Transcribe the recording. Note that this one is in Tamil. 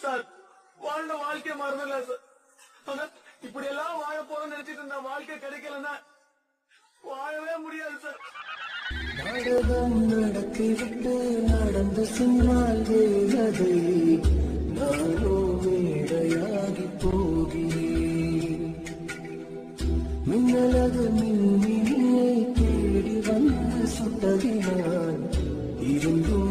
சார் வாழ்ந்த வாழ்க்கை மாறுதில்ல சார் ஆனா இப்படி எல்லாம் வாழ போறோம்னு நினைச்சிட்டு இருந்தா வாழ்க்கை கிடைக்கலன்னா வாழவே முடியாது சார். நடக்கிவிட்டு நடந்து சும்மால் வேறதை போகிறேன். மின்னலகு மின்னியை தேடி வந்து சுட்டதினான் இருந்தும்